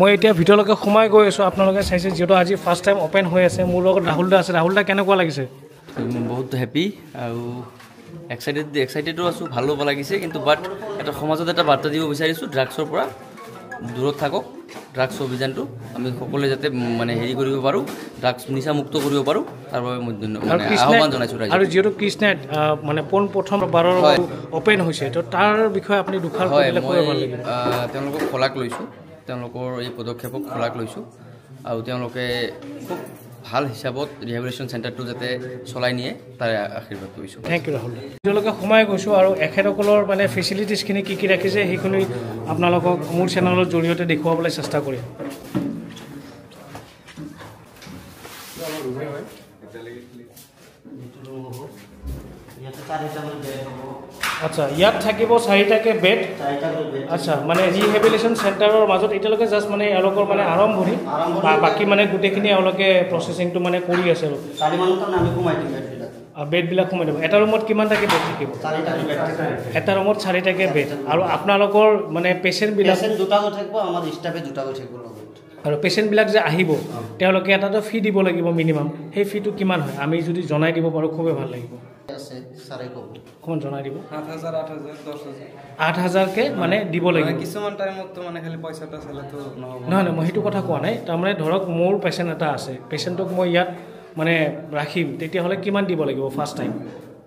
মই এতিয়া ভিতৰলৈকে সোমাই গৈ আছোঁ। আপোনালোকে চাইছে যিহেতু আজি ফাৰ্ষ্ট টাইম অ'পেন হৈ আছে। মোৰ লগত ৰাহুল দা আছে। ৰাহুল দা কেনেকুৱা লাগিছে? বহুত হেপী আৰু এক্সাইটেড এক্সাইটেডো আছোঁ। ভালো লাগিছে কিন্তু বাট এটা সমাজত এটা বাৰ্তা দিব বিচাৰিছোঁ ড্ৰাগছৰ পৰা দূৰত থাকক। ড্ৰাগছ অভিযানটো আমি সকলোৱে যাতে মানে হেৰি কৰিব পাৰোঁ ড্ৰাগছ নিচামুক্ত কৰিব পাৰোঁ। তাৰ বাবে মই আহ্বান জনাইছোঁ আৰু যিহেতু কৃষ্ণাই আহ, মানে পোন প্ৰথম বাৰৰ। অ'পেন হৈছে তো তাৰ বিষয়ে আপুনি দুখাৰ হয় মই তেওঁলোকক খোলাক লৈছোঁ। তেওঁলোকৰ এই পদক্ষেপক খোলাক লৈছোঁ। আৰু তেওঁলোকে খুব ভাল হিচাপত ৰিহেবিলিটেশ্যন চেণ্টাৰটো যাতে চলাই নিয়ে তাৰে আশীৰ্বাদ কৰিছোঁ। থেংক ইউ ৰাহুল ভিতৰলৈকে সোমাই গৈছোঁ আৰু এখেতসকলৰ মানে ফেচিলিটিছখিনি কি কি ৰাখিছে সেইখিনি আপোনালোকক মোৰ চেনেলৰ জৰিয়তে দেখুৱাবলৈ চেষ্টা কৰিম। আচ্ছা ইয়াত থাকিব চাৰিটাকৈ বেড আচ্ছা মানে ৰিহেবিলিটেশ্যন চেণ্টাৰৰ মাজত এতিয়ালৈকে জাষ্ট মানে এওঁলোকৰ মানে আৰম্ভণি বাকী মানে গোটেইখিনি এওঁলোকে প্ৰচেছিংটো মানে কৰি আছে আৰু। বেডবিলাক সোমাই দিব। এটা ৰুমত কিমানটাকৈ বেড থাকিব? এটা ৰুমত চাৰিটাকৈ বেড আৰু আপোনালোকৰ মানে পেচেণ্টবিলাক পেচেণ্ট দুটাকৈ থাকিব আমাৰ ষ্টাফে দুটাকৈ থাকিব আৰু পেচেণ্টবিলাক যে আহিব তেওঁলোকে এটাতো ফি দিব লাগিব মিনিমাম সেই ফিটো কিমান হয়? আমি যদি জনাই দিব পাৰোঁ খুবেই ভাল লাগিব। আছে ছাৰে ক'ব। অকণমান জনাই দিব। সাত হাজাৰ আঠ হাজাৰ দহ হাজাৰ। আঠ হাজাৰকৈ মানে দিব মানে লাগিব। কিছুমান টাইমততো মানে খালি পইচাটা চালেতো নহ'ব। নহয় নহয় মই সেইটো কথা কোৱা নাই। তাৰমানে ধৰক মোৰ পেচেণ্ট এটা আছে। পেচেণ্টক মই ইয়াত মানে ৰাখিম। তেতিয়াহ'লে কিমান দিব লাগিব ফাৰ্ষ্ট টাইম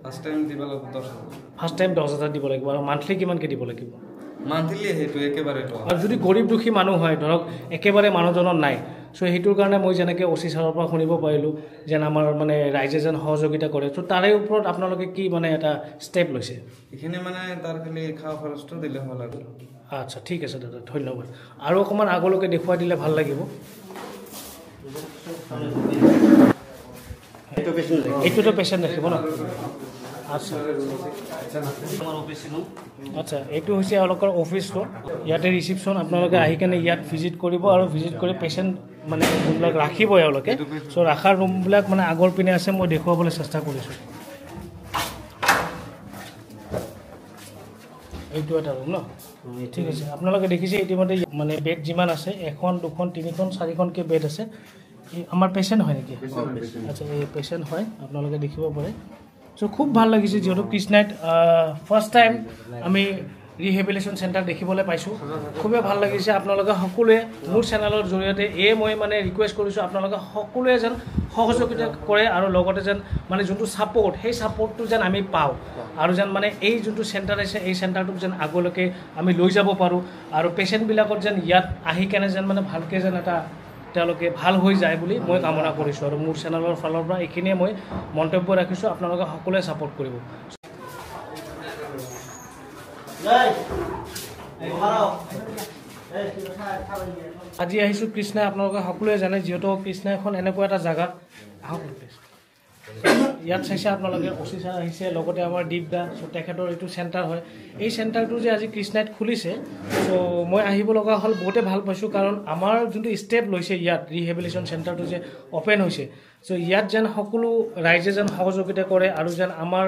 ফাৰ্ষ্ট টাইম দিব লাগিব দহ হাজাৰ। ফাৰ্ষ্ট টাইম দহ হাজাৰ দিব লাগিব। আৰু মান্থলি কিমানকৈ দিব লাগিব? মান্থলি সেইটো একেবাৰে আৰু যদি গৰীব দুখী মানুহ হয় ধৰক একেবাৰে মানুহজনৰ নাই চ' সেইটোৰ কাৰণে মই যেনেকৈ অচি ছাৰৰ পৰা শুনিব পাৰিলোঁ যেন আমাৰ মানে ৰাইজে যেন সহযোগিতা কৰে। ত' তাৰে ওপৰত আপোনালোকে কি মানে এটা ষ্টেপ লৈছে? এইখিনি মানে তাৰ খালি খোৱা খৰচটো দিলে হ'ল আৰু। আচ্ছা ঠিক আছে দাদা ধন্যবাদ। আৰু অকণমান আগলৈকে দেখুৱাই দিলে ভাল লাগিব। এইটোতো পেচেণ্ট ৰাখিব ন? আচ্ছা। আচ্ছা এইটো হৈছে এওঁলোকৰ অফিচ ৰুম ইয়াতে ৰিচিপশ্যন আপোনালোকে আহি কেনে ইয়াত ভিজিট কৰিব আৰু ভিজিট কৰি পেচেণ্ট মানে যোনবিলাক ৰাখিব এওঁলোকে চ' ৰখাৰ ৰুমবিলাক মানে আগৰ পিনে আছে মই দেখুৱাবলৈ চেষ্টা কৰিছোঁ। এইটো এটা ৰুম ন? ঠিক আছে। আপোনালোকে দেখিছে ইতিমধ্যে মানে বেড যিমান আছে এখন দুখন তিনিখন চাৰিখনকৈ বেড আছে। আমাৰ পেচেণ্ট হয় নেকি? আচ্ছা এই পেচেণ্ট হয় আপোনালোকে দেখিব পাৰে। চ' খুব ভাল লাগিছে যিহেতু কৃষ্ণাইত ফাৰ্ষ্ট টাইম আমি ৰিহেবিলিটেশ্যন চেণ্টাৰ দেখিবলৈ পাইছোঁ। খুবেই ভাল লাগিছে আপোনালোকে সকলোৱে মোৰ চেনেলৰ জৰিয়তে। এই মই মানে ৰিকুৱেষ্ট কৰিছোঁ আপোনালোকে সকলোৱে যেন সহযোগিতা কৰে আৰু লগতে যেন মানে যোনটো ছাপৰ্ট সেই ছাপৰ্টটো যেন আমি পাওঁ। আৰু যেন মানে এই যোনটো চেণ্টাৰ আছে এই চেণ্টাৰটোক যেন আগলৈকে আমি লৈ যাব পাৰোঁ। আৰু পেচেণ্টবিলাকত যেন ইয়াত আহি কেনে যেন মানে ভালকৈ যেন এটা তেওঁলোকে ভাল হৈ যায় বুলি মই কামনা কৰিছোঁ। আৰু মোৰ চেনেলৰ ফালৰ পৰা এইখিনিয়ে মই মন্তব্য ৰাখিছোঁ। আপোনালোকে সকলোৱে ছাপৰ্ট কৰিব। আজি আহিছোঁ কৃষ্ণাই আপোনালোকে সকলোৱে জানে যিহেতু কৃষ্ণা এখন এনেকুৱা এটা জেগাত আহক। ইয়াত চাইছে আপোনালোকে অচি ছাৰ আহিছে লগতে আমাৰ দীপ দা চ' তেখেতৰ এইটো চেণ্টাৰ হয় এই চেণ্টাৰটো যে আজি কৃষ্ণাইত খুলিছে চ' মই আহিব লগা হ'ল বহুতে ভাল পাইছোঁ কাৰণ আমাৰ যোনটো ষ্টেপ লৈছে ইয়াত ৰিহেবিলিটেশ্যন চেণ্টাৰটো যে অ'পেন হৈছে চ' ইয়াত যেন সকলো ৰাইজে যেন সহযোগিতা কৰে আৰু যেন আমাৰ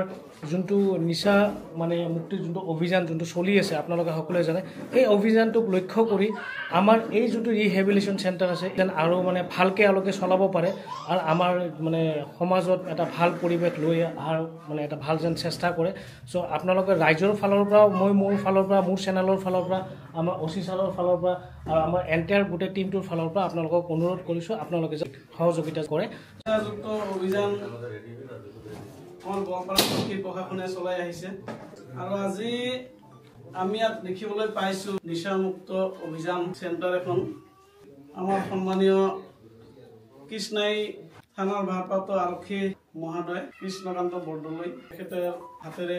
যোনটো নিচা মানে মুক্তিৰ যোনটো অভিযান যোনটো চলি আছে আপোনালোকে সকলোৱে জানে সেই অভিযানটোক লক্ষ্য কৰি আমাৰ এই যোনটো ৰিহেবিলিটেশ্যন চেণ্টাৰ আছে যেন আৰু মানে ভালকৈ এওঁলোকে চলাব পাৰে আৰু আমাৰ মানে সমাজত এটা ভাল পৰিৱেশ লৈ অহাৰ মানে এটা ভাল যেন চেষ্টা কৰে। চ' আপোনালোকে ৰাইজৰ ফালৰ পৰাও মই মোৰ ফালৰ পৰা মোৰ চেনেলৰ ফালৰ পৰা আমাৰ অচি ছাৰৰ ফালৰ পৰা আৰু আমাৰ এণ্টায়াৰ গোটেই টীমটোৰ ফালৰ পৰা আপোনালোকক অনুৰোধ কৰিছোঁ আপোনালোকে সহযোগিতা কৰে। অভিযান আমাৰ গোৱালপাৰা চকী প্ৰশাসনে চলাই আহিছে। আৰু আজি আমি ইয়াত দেখিবলৈ পাইছোঁ নিচামুক্ত অভিযান চেণ্টাৰ এখন। আমাৰ সন্মানীয় কৃষ্ণাই থানাৰ ভাৰপ্ৰাপ্ত আৰক্ষী মহোদয় কৃষ্ণকান্ত বৰদলৈ তেখেতে হাতেৰে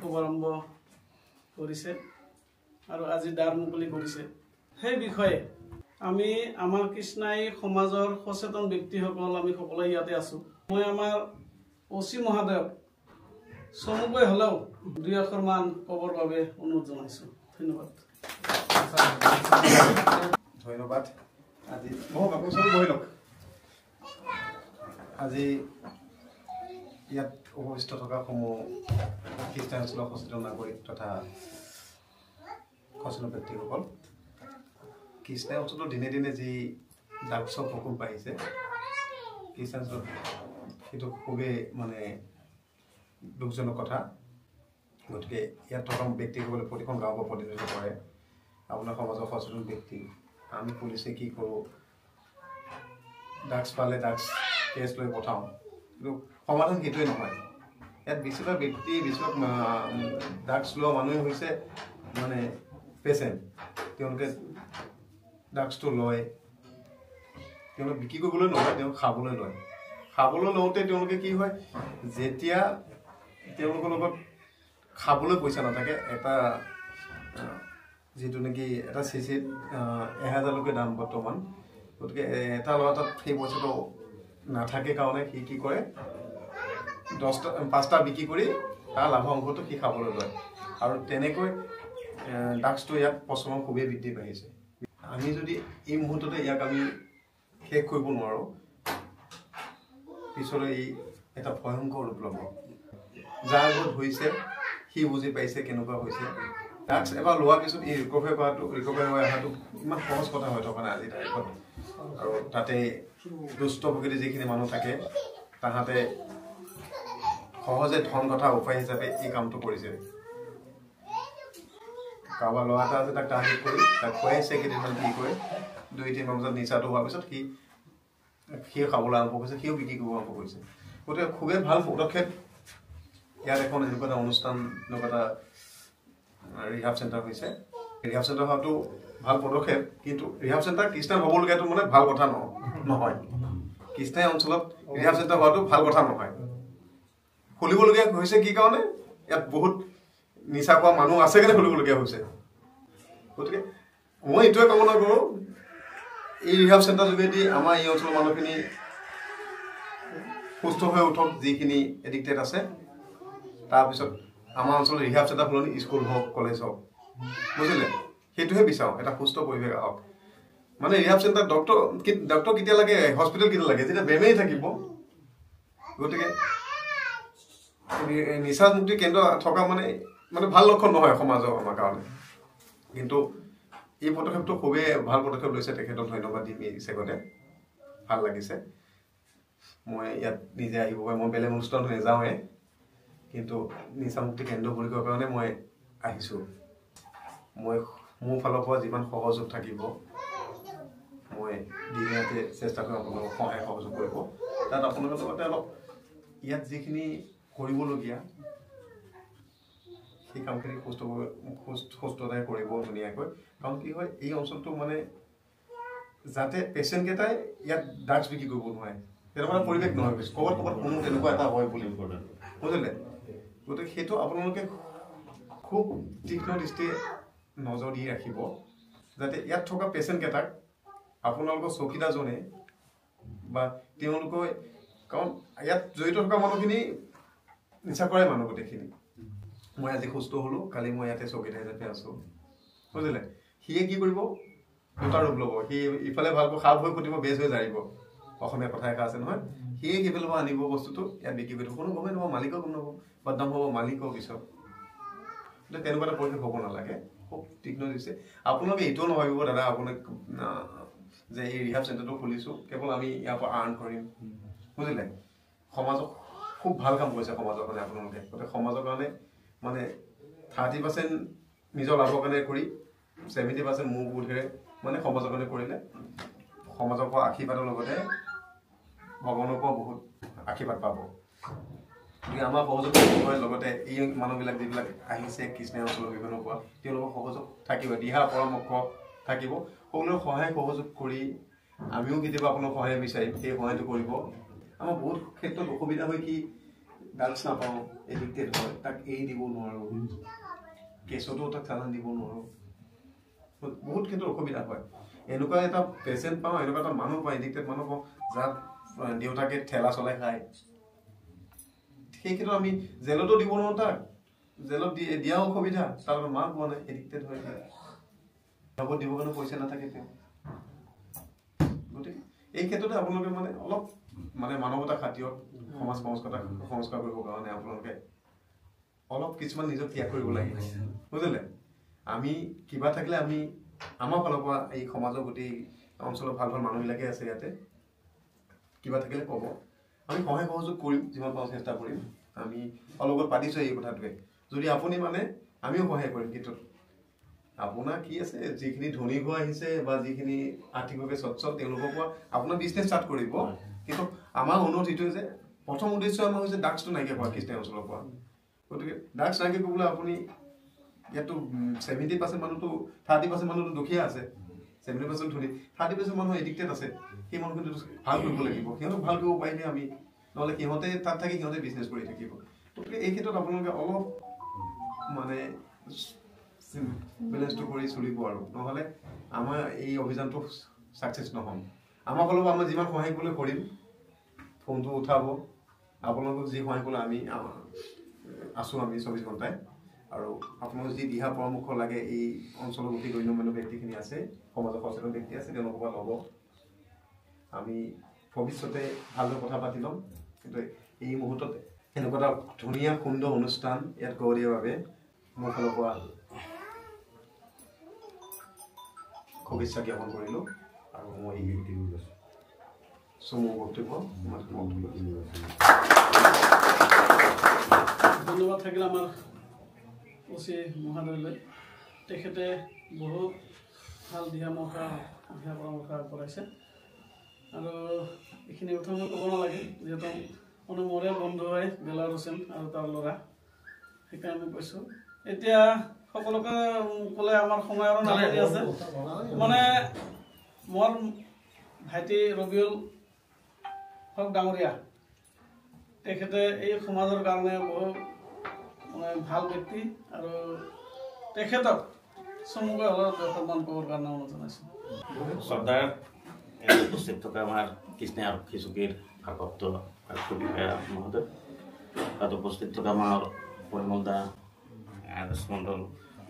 শুভাৰম্ভ কৰিছে আৰু আজি দ্বাৰ মুকলি কৰিছে। সেই বিষয়ে আমি আমাৰ কৃষ্ণাই সমাজৰ সচেতন ব্যক্তিসকল আমি সকলোৱে ইয়াতে আছোঁ। মই আমাৰ অচি মহোদয়ক চমুকৈ হ'লেও দুই আখৰমান ক'বৰ বাবে অনুৰোধ জনাইছোঁ। ধন্যবাদ। ধন্যবাদ। আজি বহক আপুনি চব বহি লওক। আজি ইয়াত উপস্থিত থকা সমূহ খ্ৰীষ্টান অঞ্চলৰ সচেতন নাগৰিক তথা সচেতন ব্যক্তিসকল অঞ্চলত দিনে দিনে যি ড্ৰাগছৰ প্ৰকোপ বাঢ়িছে অঞ্চলত সেইটো খুবেই মানে দুখজনক কথা। গতিকে ইয়াত থকা ব্যক্তিসকলে প্ৰতিখন গাঁৱৰ পৰা প্ৰতিনিধিত্ব কৰে। আপোনাৰ সমাজৰ সচেতন ব্যক্তি। আমি পুলিচে কি কৰোঁ? ড্ৰাগছ পালে ড্ৰাগছ কেছ লৈ পঠাওঁ। কিন্তু সমাধান সেইটোৱে নহয়। ইয়াত বেছিভাগ ব্যক্তি বেছিভাগ ড্ৰাগছ লোৱা মানুহে হৈছে মানে পেচেণ্ট তেওঁলোকে ড্ৰাগছটো লয়। তেওঁলোকে বিক্ৰী কৰিবলৈ নহয় তেওঁ খাবলৈ লয়। খাবলৈ লওঁতে তেওঁলোকে কি হয় যেতিয়া তেওঁলোকৰ লগত খাবলৈ পইচা নাথাকে এটা যিটো নেকি এটা চিচিত এহেজাৰলৈকে দাম বৰ্তমান। গতিকে এটা ল'ৰা তাত সেই পইচাটো নাথাকে কাৰণে সি কি কৰে দহটা পাঁচটা বিক্ৰী কৰি তাৰ লাভৰ অংশটো সি খাবলৈ লয়। আৰু তেনেকৈ ড্ৰাগছটো ইয়াত প্ৰচলন খুবেই বৃদ্ধি পাইছে। আমি যদি এই মুহূৰ্ততে ইয়াক আমি শেষ কৰিব নোৱাৰোঁ পিছলৈ ই এটা ভয়ংকৰ ৰূপ ল'ব। যাৰ ঘৰত হৈছে সি বুজি পাইছে কেনেকুৱা হৈছে। ড্ৰাগছ এবাৰ লোৱাৰ পিছত এই ৰিকভাৰী কৰাটো ৰিকভাৰী হৈ অহাটো ইমান সহজ কথা হৈ থকা নাই আজিৰ তাৰিখত আৰু তাতে দুষ্ট প্ৰকৃতিৰ যিখিনি মানুহ থাকে তাহাঁতে সহজে ধন কথা উপায় হিচাপে এই কামটো কৰিছে। কাৰোবাৰ ল'ৰা এটা আছে তাক টাৰ্গেট কৰি তাক খুৱাইছে কেইদিনমান কি কৰে। দুই তিনিমান বজাত নিচাটো হোৱাৰ পিছত সি সিও খাবলৈ আৰম্ভ কৰিছে সিও বিক্ৰী কৰিব আৰম্ভ কৰিছে গতিকে খুবেই ভাল পদক্ষেপ ইয়াত এখন এনেকুৱা এটা অনুষ্ঠান এনেকুৱা এটা ৰিহাব চেণ্টাৰ হৈছে। ৰিহাব চেণ্টাৰ হোৱাটো ভাল পদক্ষেপ কিন্তু ৰিহাব চেণ্টাৰ কৃষ্ণাই হ'বলগীয়াটো মানে ভাল কথা নহয়। কৃষ্ণাই অঞ্চলত ৰিহাব চেণ্টাৰ হোৱাটো ভাল কথা নহয়। খুলিবলগীয়া হৈছে কি কাৰণে? ইয়াত বহুত নিচা খোৱা মানুহ আছে কাৰণে খুলিবলগীয়া হৈছে। গতিকে মই এইটোৱে কামনা কৰোঁ। এই ৰিহাব চেণ্টাৰ যোগেদি আমাৰ এই অঞ্চলৰ মানুহখিনি সুস্থ হৈ উঠক যিখিনি এডিক্টেড আছে। তাৰপিছত আমাৰ অঞ্চলত ৰিহাব চেণ্টাৰ সলনি স্কুল হওক কলেজ হওক। বুজিলে? সেইটোহে বিচাৰোঁ এটা সুস্থ পৰিৱেশ আহক। মানে ৰিহাব চেণ্টাৰ ডক্টৰ ডক্টৰ কেতিয়া লাগে হস্পিটেল কেতিয়া লাগে যেতিয়া বেমেই থাকিব। গতিকে নি- নিচা মুক্তি কেন্দ্ৰ থকা মানে মানে ভাল লক্ষণ নহয় সমাজৰ আমাৰ কাৰণে। কিন্তু এই পদক্ষেপটো খুবেই ভাল পদক্ষেপ লৈছে। তেখেতক ধন্যবাদ দিম এই চেগতে ভাল লাগিছে। মই ইয়াত নিজে আহিব পাৰে মই বেলেগ অনুষ্ঠানত নাযাওঁৱে। কিন্তু নিচামুক্তি কেন্দ্ৰ পৰিকৰ কাৰণে মই আহিছোঁ। মই মোৰ ফালৰ পৰা যিমান সহযোগ থাকিব মই দিনীয়াতে চেষ্টা কৰিম আপোনালোকক সহায় সহযোগ কৰিব। তাত আপোনালোকৰ লগতে অলপ ইয়াত যিখিনি কৰিবলগীয়া সেই কামখিনি সুস্থ সুস্থ- সুস্থতাৰে কৰিব ধুনীয়াকৈ। কাৰণ কি হয় এই অঞ্চলটো মানে যাতে পেচেণ্টকেইটাই ইয়াত ড্ৰাগছ বিক্ৰী কৰিব নোৱাৰে। তেনেকুৱা পৰিৱেশ নহয় ক'ৰবাত ক'ৰবাত কোনো তেনেকুৱা এটা হয় বুলি বুজিলে? গতিকে সেইটো আপোনালোকে খুব তীক্ষ্ণ দৃষ্টিয়ে নজৰ দি ৰাখিব যাতে ইয়াত থকা পেচেণ্টকেইটাক আপোনালোকৰ চকীদাৰজনে বা তেওঁলোকে কাৰণ ইয়াত জড়িত থকা মানুহখিনি নিচা কৰে মানুহ গোটেইখিনি। মই আজি সুস্থ হ'লোঁ কালি মই ইয়াতে চকীদাৰ হিচাপে আছোঁ। বুজিলে? সিয়ে কি কৰিব? দুটা ৰূপ ল'ব। সি ইফালে ভালকৈ সাপ হৈ ফুটিব বেজ হৈ জাৰিব। অসমীয়া কথা এষাৰ আছে নহয়। সিয়ে সিফালৰ পৰা আনিব বস্তুটো ইয়াত বিক্ৰী কৰি দিব কোনো গমেই নাপাব মালিকেও গম নাপাব। বদনাম হ'ব মালিকৰ পিছত। গতিকে তেনেকুৱা এটা পৰিৱেশ হ'ব নালাগে। খুব তীক্ষ্ণ দিছে। আপোনালোকে এইটোও নাভাবিব দাদা আপোনাক যে এই ৰিহাব চেণ্টাৰটো খুলিছোঁ। কেৱল আমি ইয়াৰ পৰা আৰ্ণ কৰিম। বুজিলে? সমাজক খুব ভাল কাম কৰিছে সমাজৰ কাৰণে আপোনালোকে। গতিকে সমাজৰ কাৰণে মানে থাৰ্টি পাৰ্চেণ্ট নিজৰ লাভৰ কাৰণে কৰি ছেভেণ্টি পাৰ্চেণ্ট মোৰ বোধেৰে মানে সমাজৰ কাৰণে কৰিলে। সমাজৰ পৰা আশীৰ্বাদৰ লগতে ভগৱানৰ পৰা বহুত আশীৰ্বাদ পাব। গতিকে আমাৰ সহযোগ হয় লগতে এই মানুহবিলাক যিবিলাক আহিছে কৃষ্ণ অঞ্চলৰ বিভিন্ন পৰা তেওঁলোকৰ সহযোগ থাকিব দিহা পৰামৰ্শ থাকিব। সকলোৰে সহায় সহযোগ কৰি আমিও কেতিয়াবা আপোনাৰ সহায় বিচাৰিম সেই সহায়টো কৰিব। আমাৰ বহুত ক্ষেত্ৰত অসুবিধা হয় কি ড্ৰাগছ নাপাওঁ এডিক্টেড হয় তাক এৰি দিব নোৱাৰোঁ কেছতো তাক চালান দিব নোৱাৰোঁ বহুত ক্ষেত্ৰত অসুবিধা হয় এনেকুৱা এটা পেচেণ্ট পাওঁ এনেকুৱা এটা মানুহ পাওঁ এডিক্টেড মানুহ পাওঁ যাক দেউতাকে ঠেলা চলাই খায় সেই ক্ষেত্ৰত আমি জেলতো দিব নোৱাৰোঁ তাক জেলত দি দিয়া অসুবিধা তাৰ লগত মাক পোৱা নাই এডিক্টেড হৈ যায় লগত দিবৰ কাৰণে পইচা নাথাকে তেওঁ গতিকে এই ক্ষেত্ৰতে আপোনালোকে মানে অলপ মানে মানৱতা খাতিৰত সমাজ সংস্কাৰ সংস্কাৰ কৰিবৰ কাৰণে আপোনালোকে অলপ কিছুমান নিজক ত্যাগ কৰিব লাগে। বুজিলে? আমি কিবা থাকিলে আমি আমাৰ ফালৰ পৰা এই সমাজৰ গোটেই অঞ্চলৰ ভাল ভাল মানুহবিলাকে আছে ইয়াতে। কিবা থাকিলে ক'ব। আমি সহায় সহযোগ কৰিম যিমান পাৰোঁ চেষ্টা কৰিম। আমি অলগত পাতিছোঁ এই কথাটোৱে যদি আপুনি মানে আমিও সহায় কৰিম কিন্তু আপোনাৰ কি আছে? যিখিনি ধনী হৈ আহিছে বা যিখিনি আৰ্থিকভাৱে সচ্ছল তেওঁলোকৰ পৰা আপোনাৰ বিজনেছ ষ্টাৰ্ট কৰিব। কিন্তু আমাৰ অনুৰোধ এইটোৱে যে প্ৰথম উদ্দেশ্য আমাৰ হৈছে ড্ৰাগছটো নাইকিয়া কৰা খ্ৰীষ্টান অঞ্চলৰ পৰা। গতিকে ড্ৰাগছ নাইকিয়া কৰিবলৈ আপুনি ইয়াতো ছেভেণ্টি পাৰ্চেণ্ট মানুহটো থাৰ্টি পাৰ্চেণ্ট মানুহটো দুখীয়া আছে। ছেভেণ্টি পাৰ্চেণ্ট ধনী থাৰ্টি পাৰ্চেণ্ট মানুহ এডিক্টেড আছে। সেই মানুহখিনি ভাল কৰিব লাগিব। সিহঁতক ভাল কৰিব পাৰিলে আমি নহ'লে সিহঁতে তাত থাকি সিহঁতে বিজনেছ কৰি থাকিব। গতিকে এই ক্ষেত্ৰত আপোনালোকে অলপ মানে বেলেঞ্চটো কৰি চলিব আৰু। নহ'লে আমাৰ এই অভিযানটো ছাকচেছ নহ'ম আমাৰ ফালৰ পৰা আমাৰ যিমান সহায় কৰিবলৈ কৰিম। ফোনটো উঠাব। আপোনালোকক যি সহায় কৰিলে আমি আছোঁ আমি চৌবিছ ঘণ্টাই। আৰু আপোনালোক যি দিহা পৰামৰ্শ লাগে এই অঞ্চলৰ গোটেই গণ্যমান্য ব্যক্তিখিনি আছে সমাজৰ সচেতন ব্যক্তি আছে তেওঁলোকৰ পৰা ল'ব। আমি ভৱিষ্যতে ভালদৰে কথা পাতি ল'ম। কিন্তু এই মুহূৰ্তত এনেকুৱা এটা ধুনীয়া সুন্দৰ অনুষ্ঠান ইয়াত গঢ় দিয়াৰ বাবে মোৰ ফালৰ পৰা শুভেচ্ছা জ্ঞাপন কৰিলোঁ। আৰু মই চমু বক্তব্য মই সমাপ্ত কৰিছোঁ ধন্যবাদ থাকিল আমাৰ অচি মহাদয়লৈ তেখেতে বহুত ভাল দিহা মৰ্শা দিহা পৰামৰ্শ আগবঢ়াইছে আৰু এইখিনি কথা মই ক'ব নালাগে যিহেতু মানে মোৰে বন্ধু হয় বেলাৰ হুছেইন আৰু তাৰ ল'ৰা। সেইকাৰণে কৈছোঁ। এতিয়া সকলোকে ক'লে আমাৰ সময় আৰু নালাগে আছে। মানে মোৰ ভাইটি ৰবিউল হক ডাঙৰীয়া তেখেতে এই সমাজৰ কাৰণে বহু মানে ভাল ব্যক্তি আৰু তেখেতক চমুকৈ হ'লেও সন্মান কৰিবৰ কাৰণে অনুৰোধ জনাইছোঁ। ইয়াত উপস্থিত থকা আমাৰ কৃষ্ণ আৰক্ষী চকীৰ ভাৰপ্ৰাপ্ত আৰক্ষী বিষয়া মহোদয় তাত উপস্থিত থকা আমাৰ পৰিমল দা আদৰ্শ মণ্ডল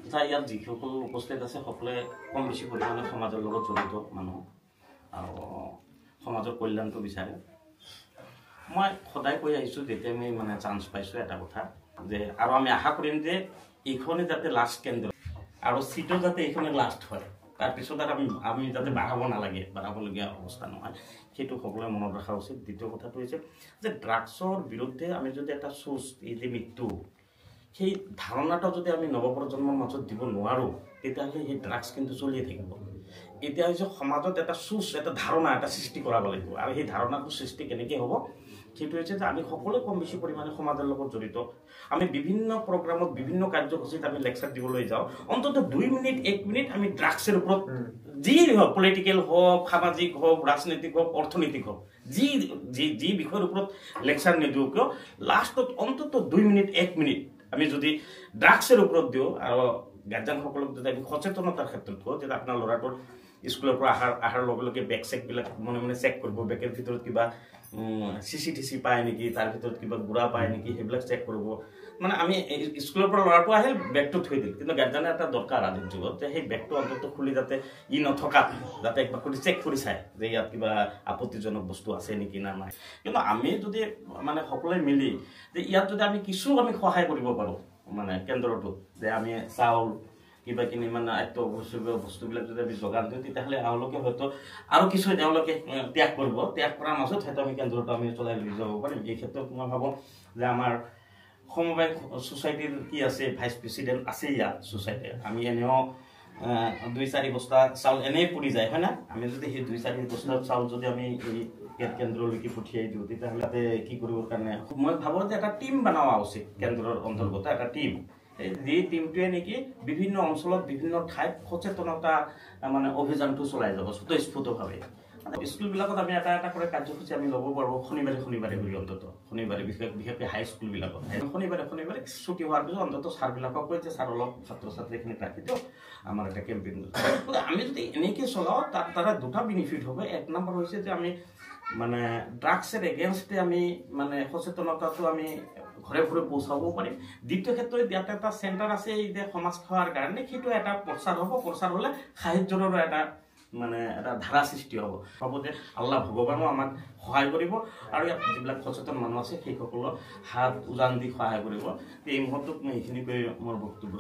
তথা ইয়াত যিসকল উপস্থিত আছে সকলোৱে কম বেছি পৰিমাণে সমাজৰ লগত জড়িত মানুহ আৰু সমাজৰ কল্যাণটো বিচাৰে। মই সদায় কৈ আহিছোঁ যেতিয়া আমি মানে চান্স পাইছোঁ এটা কথা যে আৰু আমি আশা কৰিম যে এইখনে যাতে লাষ্ট কেন্দ্ৰ আৰু চিটো যাতে এইখনে লাষ্ট হয়। তাৰপিছত আৰু আমি আমি যাতে বাঢ়াব নালাগে বাঢ়াবলগীয়া অৱস্থা নহয়। সেইটো সকলোৱে মনত ৰখা উচিত। দ্বিতীয় কথাটো হৈছে যে ড্ৰাগছৰ বিৰুদ্ধে আমি যদি এটা চুজ এই যে মৃত্যু সেই ধাৰণাটো যদি আমি নৱপ্ৰজন্মৰ মাজত দিব নোৱাৰোঁ তেতিয়াহ'লে সেই ড্ৰাগছ কিন্তু চলিয়ে থাকিব। এতিয়া হৈছে সমাজত এটা চুজ এটা ধাৰণা এটা সৃষ্টি কৰাব লাগিব। আৰু সেই ধাৰণাটো সৃষ্টি কেনেকৈ হ'ব? সেইটো হৈছে যে আমি সকলোৱে কম বেছি পৰিমাণে সমাজৰ লগত জড়িত। আমি বিভিন্ন প্ৰগ্ৰামত বিভিন্ন কাৰ্যসূচীত আমি লেকচাৰ দিবলৈ যাওঁ। অন্ততঃ দুই মিনিট এক মিনিট আমি ড্ৰাগছৰ ওপৰত যি হওক পলিটিকেল হওক সামাজিক হওক ৰাজনৈতিক হওক অৰ্থনৈতিক হওক যি যি যি বিষয়ৰ ওপৰত লেকচাৰ নিদিওঁ কিয় লাষ্টত অন্ততঃ দুই মিনিট এক মিনিট আমি যদি ড্ৰাগছৰ ওপৰত দিওঁ আৰু গাৰ্জেনসকলক যদি আমি সচেতনতাৰ ক্ষেত্ৰত কওঁ যে আপোনাৰ ল'ৰাটোৰ স্কুলৰ পৰা অহাৰ অহাৰ লগে লগে বেগ চেকবিলাক মনে মনে চেক কৰিব বেগৰ ভিতৰত কিবা চি চি টি চি পায় নেকি তাৰ ভিতৰত কিবা গুড়া পায় নেকি সেইবিলাক চেক কৰিব। মানে আমি স্কুলৰ পৰা ল'ৰাটো আহিল বেগটো থৈ দিল। কিন্তু গাৰ্জেনে এটা দৰকাৰ আজিৰ যুগত যে সেই বেগটো অন্তত খুলি যাতে ই নথকাত যাতে একবাৰ কৰি চেক কৰি চায় যে ইয়াত কিবা আপত্তিজনক বস্তু আছে নেকি না নাই। কিন্তু আমি যদি মানে সকলোৱে মিলি যে ইয়াত যদি আমি কিছু আমি সহায় কৰিব পাৰোঁ মানে কেন্দ্ৰটোত যে আমি চাউল কিবা কিনি মানে আত্য বস্তুবিলাক যদি আমি যোগান দিওঁ তেতিয়াহ'লে এওঁলোকে হয়তো আৰু কিছু তেওঁলোকে ত্যাগ কৰিব। ত্যাগ কৰাৰ মাজত হয়তো আমি কেন্দ্ৰটো আমি চলাই লৈ যাব পাৰিম। এই ক্ষেত্ৰত মই ভাবোঁ যে আমাৰ সমবায় ছ'চাইটিৰ কি আছে ভাইচ প্ৰেচিডেণ্ট আছে ইয়াত ছ'চাইটিৰ আমি এনেও দুই চাৰি বস্তা চাউল এনেই পৰি যায় হয় না? আমি যদি সেই দুই চাৰি বস্তা চাউল যদি আমি এই কেন্দ্ৰলৈকে পঠিয়াই দিওঁ তেতিয়াহ'লে কি কৰিবৰ কাৰণে মই ভাবোঁ যে এটা টীম বনোৱা উচিত কেন্দ্ৰৰ অন্তৰ্গত এটা টীম যি টীমটোৱে নেকি বিভিন্ন অঞ্চলত বিভিন্ন ঠাইত সচেতনতা মানে অভিযানটো চলাই যাব স্বতঃস্ফূৰ্তভাৱে স্কুলবিলাকত আমি এটা এটা কৰে কাৰ্যসূচী আমি ল'ব পাৰোঁ শনিবাৰে শনিবাৰে বুলি অন্তত। শনিবাৰে বিশেষ বিশেষকৈ হাই স্কুলবিলাকত শনিবাৰে শনিবাৰে ছুটি হোৱাৰ পিছত অন্তত ছাৰবিলাকক কৈ যে ছাৰ অলপ ছাত্ৰ ছাত্ৰীখিনিক ৰাখি দিয়ক আমাৰ এটা কেম্পেইন আমি যদি এনেকৈ চলাওঁ তাত দ্বাৰা দুটা বেনিফিট হ'ব। এক নম্বৰ হৈছে যে আমি মানে ড্ৰাগছৰ এগেইনষ্টে আমি মানে সচেতনতাটো আমি ঘৰে ঘৰে পৌঁচাব পাৰিম দ্বিতীয় ক্ষেত্ৰত ইয়াত এটা চেণ্টাৰ আছে এই যে সমাজ সেৱাৰ কাৰণে সেইটো এটা প্ৰচাৰ হ'ব। প্ৰচাৰ হ'লে সাহায্যৰো এটা মানে এটা ধাৰা সৃষ্টি হ'ব। হ'ব যে আল্লাহ ভগৱানো আমাক সহায় কৰিব আৰু ইয়াত যিবিলাক সচেতন মানুহ আছে সেইসকলক হাত উজান দি সহায় কৰিব। এই মুহূৰ্তত মই এইখিনি কৰি মোৰ বক্তব্য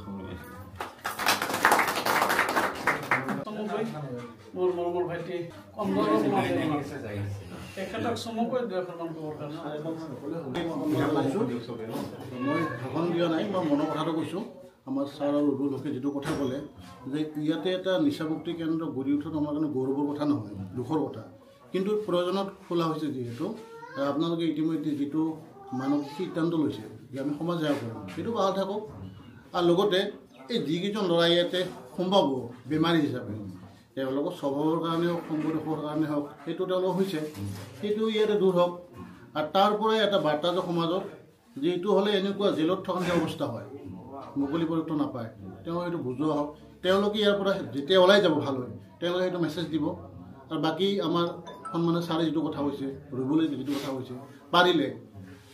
নেকি কম দৰৰ মাতে মই ভাষণ দিয়া নাই মই মনৰ কথাটো কৈছোঁ আমাৰ ছাৰ আৰু ৰুবুল হকে যিটো কথা ক'লে যে ইয়াতে এটা নিচামুক্তি কেন্দ্ৰ গঢ়ি উঠাটো আমাৰ কাৰণে গৌৰৱৰ কথা নহয় দুখৰ কথা কিন্তু প্ৰয়োজনত খোলা হৈছে যিহেতু আপোনালোকে ইতিমধ্যে যিটো মানসিক সিদ্ধান্ত লৈছে যে আমি সমাজ সেৱা কৰিম সেইটো ভাল থাকক আৰু লগতে এই যিকেইজন ল'ৰা ইয়াতে সোমাব বেমাৰী হিচাপে তেওঁলোকৰ স্বভাৱৰ কাৰণে হওক সংগদোষৰ কাৰণে হওক সেইটো তেওঁলোকৰ হৈছে সেইটো ইয়াতে দূৰ হওক। আৰু তাৰ পৰাই এটা বাৰ্তা যে সমাজত যে এইটো হ'লে এনেকুৱা জেলত থকা অৱস্থা হয় মুকলি পৰিত্ব নাপায় তেওঁ সেইটো বুজোৱা হওক। তেওঁলোকে ইয়াৰ পৰা যেতিয়া ওলাই যাব ভাল হয় তেওঁলোকে সেইটো মেছেজ দিব। আৰু বাকী আমাৰ সন্মানে ছাৰে যিটো কথা কৈছে ৰুবলৈ যিটো কথা কৈছে পাৰিলে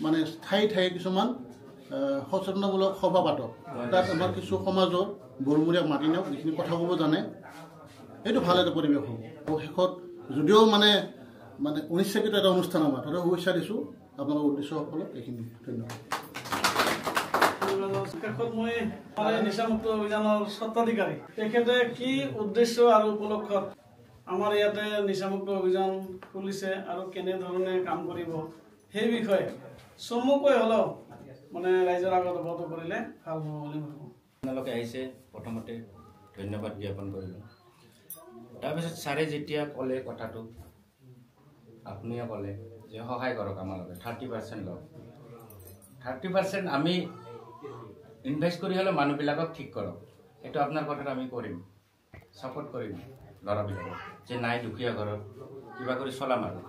মানে ঠাই ঠাই কিছুমান আহ, সচেতনমূলক সভা পাতক তাত আমাৰ কিছু সমাজৰ বৰমূৰীয়াক মাতি নিয়ক যিখিনি কথা ক'ব জানে সেইটো ভাল এটা পৰিৱেশ হ'ব আৰু শেষত যদিও মানে মানে অনিচ্ছাকৃত এটা অনুষ্ঠান আমাৰ তথাপি শুভেচ্ছা দিছোঁ। আপোনালোকৰ উদ্দেশ্যসকলক এইখিনি। ধন্যবাদ। শেষত মই আমাৰ এই নিচামুক্ত অভিযানৰ স্বত্বাধিকাৰী। তেখেতে কি উদ্দেশ্য আৰু উপলক্ষত আমাৰ ইয়াতে নিচামুক্ত অভিযান খুলিছে আৰু কেনেধৰণে কাম কৰিব সেই বিষয়ে চমুকৈ হ'লেও মানে ৰাইজৰ আগত অৱগত কৰিলে ভাল হ'ব বুলি ভাবোঁ। আপোনালোকে আহিছে প্ৰথমতে ধন্যবাদ জ্ঞাপন কৰিলোঁ। তাৰপিছত ছাৰে যেতিয়া ক'লে কথাটো আপুনিয়ে ক'লে যে সহায় কৰক আমালোকে থাৰ্টি পাৰ্চেণ্ট লওক। থাৰ্টি পাৰ্চেণ্ট আমি ইনভেষ্ট কৰি হ'লেও মানুহবিলাকক ঠিক কৰক। এইটো আপোনাৰ কথাত আমি কৰিম ছাপৰ্ট কৰিম ল'ৰাবিলাকক যে নাই দুখীয়া ঘৰত কিবা কৰি চলাম আৰু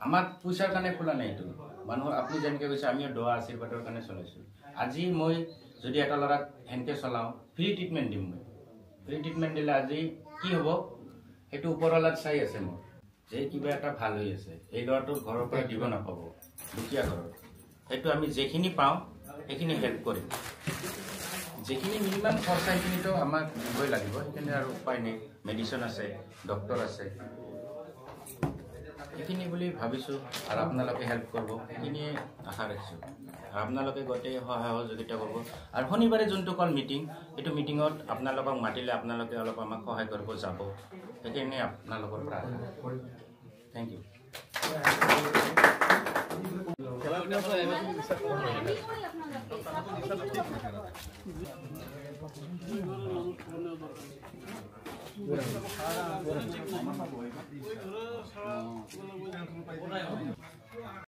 আমাক পইচাৰ কাৰণে খোলা নাই এইটো। মানুহৰ আপুনি যেনেকৈ কৈছে আমিও দোৱা আশীৰ্বাদৰ কাৰণে চলাইছোঁ। আজি মই যদি এটা ল'ৰাক সেনেকৈ চলাওঁ ফ্ৰী ট্ৰিটমেণ্ট দিম মই। ফ্ৰী ট্ৰিটমেণ্ট দিলে আজি কি হ'ব? সেইটো ওপৰৱালাত চাই আছে মোৰ। যে কিবা এটা ভাল হৈ আছে। এই ল'ৰাটোৰ ঘৰৰ পৰা দিব নাপাব। দুখীয়া ঘৰত সেইটো আমি যিখিনি পাওঁ সেইখিনি হেল্প কৰিম। যিখিনি মিনিমাম খৰচা সেইখিনিতো আমাক দিবই লাগিব। সেইখিনি আৰু উপায় নাই। মেডিচিন আছে ডক্টৰ আছে। সেইখিনি বুলি ভাবিছোঁ আৰু আপোনালোকে হেল্প কৰিব। সেইখিনিয়ে আশা ৰাখিছোঁ। আপোনালোকে গোটেই সহায় সহযোগিতা কৰিব। আৰু শনিবাৰে যোনটো কল মিটিং সেইটো মিটিঙত আপোনালোকক মাতিলে আপোনালোকে অলপ আমাক সহায় কৰিব যাব। সেইখিনি আপোনালোকৰ পৰা থেংক ইউ